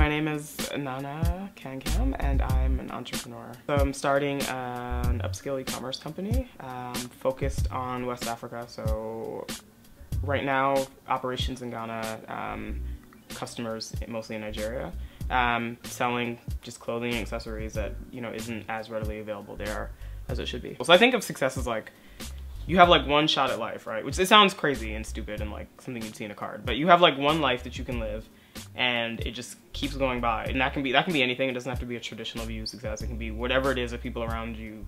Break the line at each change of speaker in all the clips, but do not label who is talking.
My name is Nana Kankam and I'm an entrepreneur. So I'm starting an upscale e-commerce company um, focused on West Africa. So right now, operations in Ghana, um, customers mostly in Nigeria, um, selling just clothing and accessories that you know isn't as readily available there as it should be. So I think of success as like you have like one shot at life, right? Which it sounds crazy and stupid and like something you'd see in a card, but you have like one life that you can live and it just keeps going by. And that can be that can be anything. It doesn't have to be a traditional view of success. It can be whatever it is that people around you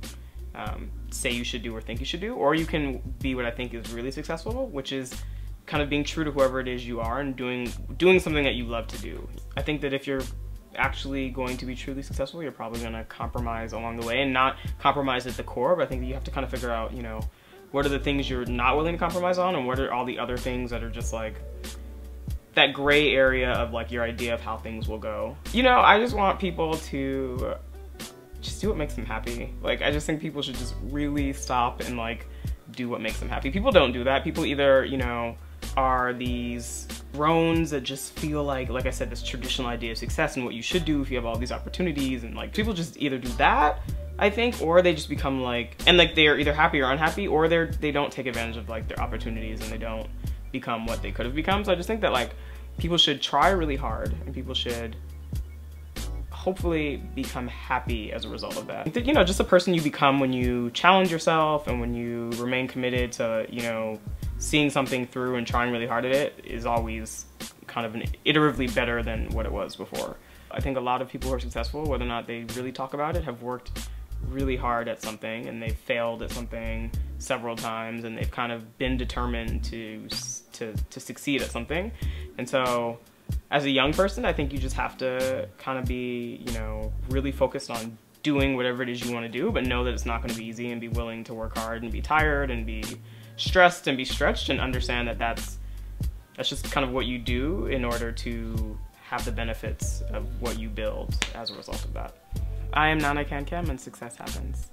um, say you should do or think you should do. Or you can be what I think is really successful, which is kind of being true to whoever it is you are and doing doing something that you love to do. I think that if you're actually going to be truly successful, you're probably going to compromise along the way and not compromise at the core. But I think you have to kind of figure out, you know, what are the things you're not willing to compromise on and what are all the other things that are just like that gray area of like your idea of how things will go. You know, I just want people to just do what makes them happy. Like I just think people should just really stop and like do what makes them happy. People don't do that. People either, you know, are these drones that just feel like, like I said, this traditional idea of success and what you should do if you have all these opportunities. And like people just either do that, I think, or they just become like, and like they're either happy or unhappy, or they're, they don't take advantage of like their opportunities and they don't become what they could have become. So I just think that like people should try really hard and people should hopefully become happy as a result of that. You know, just a person you become when you challenge yourself and when you remain committed to, you know, seeing something through and trying really hard at it is always kind of an iteratively better than what it was before. I think a lot of people who are successful, whether or not they really talk about it, have worked really hard at something and they've failed at something several times and they've kind of been determined to to to succeed at something. And so as a young person, I think you just have to kind of be, you know, really focused on doing whatever it is you want to do, but know that it's not going to be easy and be willing to work hard and be tired and be stressed and be stretched and understand that that's that's just kind of what you do in order to have the benefits of what you build as a result of that. I am Nana Kankam and success happens.